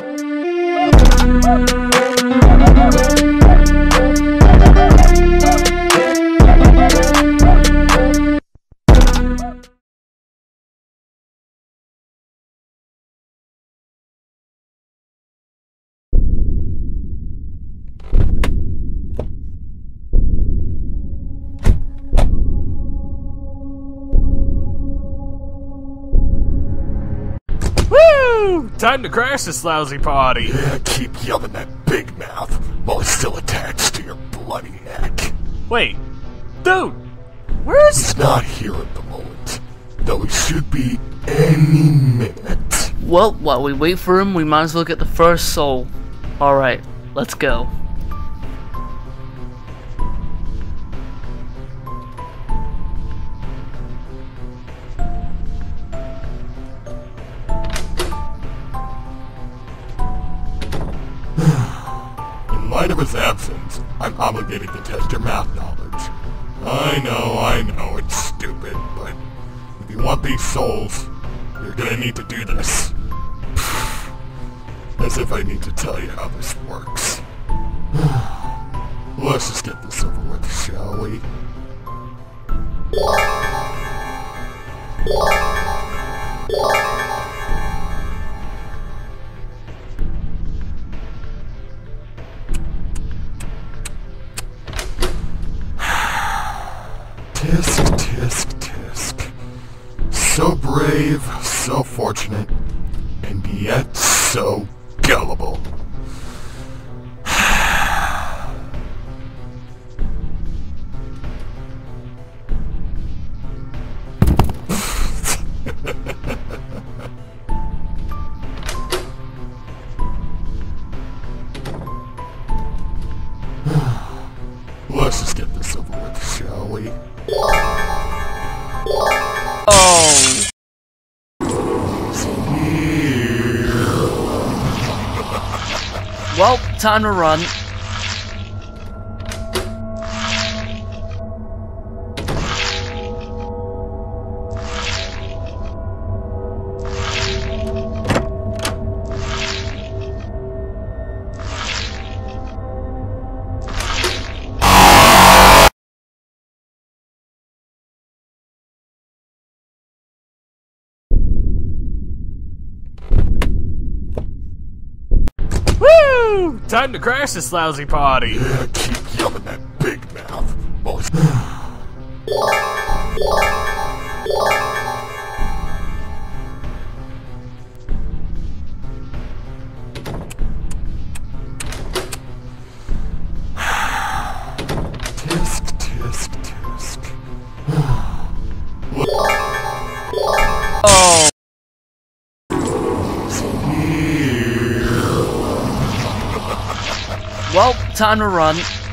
Woo! Time to crash this lousy party. Keep yelling that big mouth while it's still attached to your bloody neck. Wait, dude, where's He's not here at the moment, though he should be any minute. Well, while we wait for him, we might as well get the first soul. Alright, let's go. Light of his absence, I'm obligated to test your math knowledge. I know, I know, it's stupid, but if you want these souls, you're gonna need to do this. As if I need to tell you how this works. Let's just get this over with, shall we? Tisk, tisk, tisk. So brave, so fortunate, and yet so gullible. Time to run. Time to crash this lousy party. Keep yelling that big mouth time to run.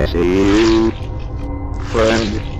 I see you, friend.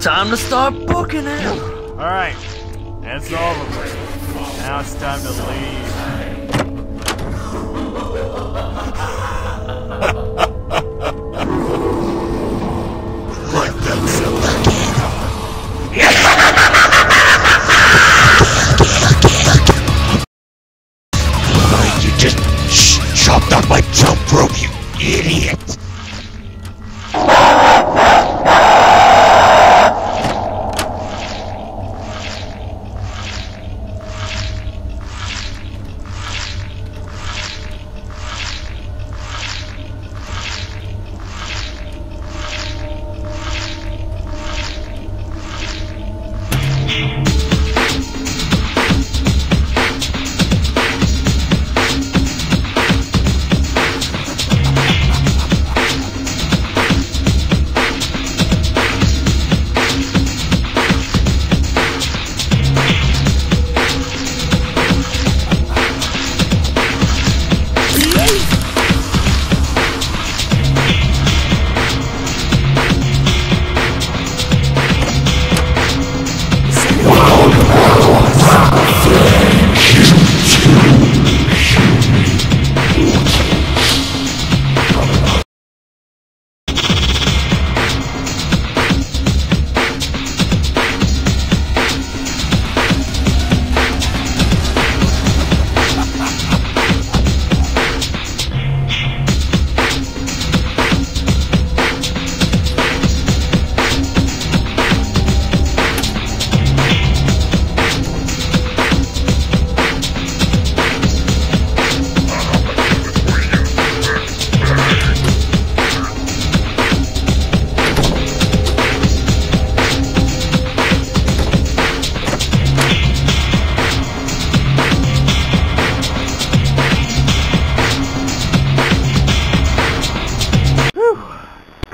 Time to start booking it. Alright, it's over. Now it's time to leave.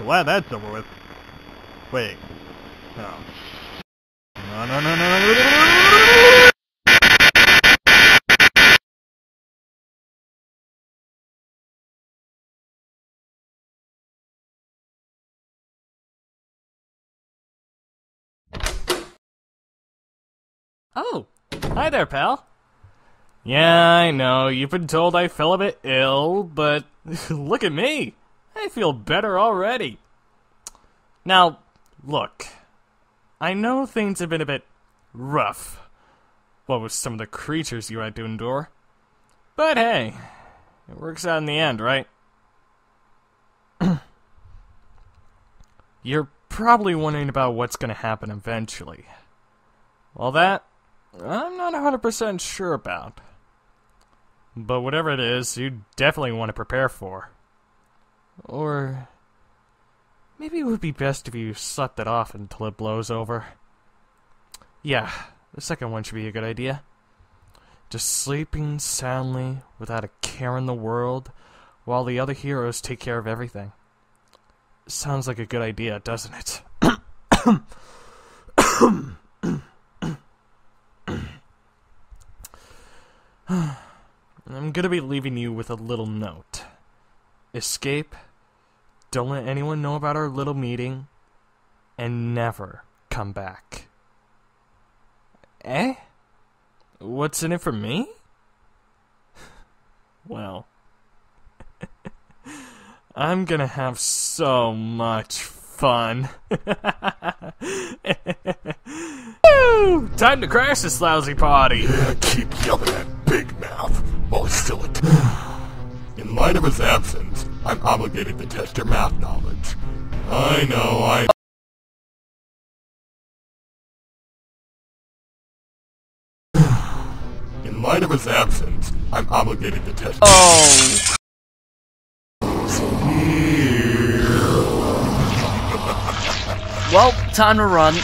Glad that's over with. Wait. No. No, no, no, no, no, no, no. Oh, hi there, pal. Yeah, I know, you've been told I feel a bit ill, but look at me. I feel better already. Now, look. I know things have been a bit rough. What with some of the creatures you had to endure. But hey, it works out in the end, right? You're probably wondering about what's going to happen eventually. Well, that, I'm not 100% sure about. But whatever it is, you definitely want to prepare for. Or maybe it would be best if you slept it off until it blows over. Yeah, the second one should be a good idea. Just sleeping soundly without a care in the world while the other heroes take care of everything. Sounds like a good idea, doesn't it? I'm gonna be leaving you with a little note. Escape. Don't let anyone know about our little meeting. and never come back. Eh? What's in it for me? Well, I'm gonna have so much fun. Woo! Time to crash this lousy party. Keep yelling at Big Mouth while he's still. In light of his absence, I'm obligated to test your math knowledge. I know, I. In light of his absence, I'm obligated to test. Oh. Well, time to run.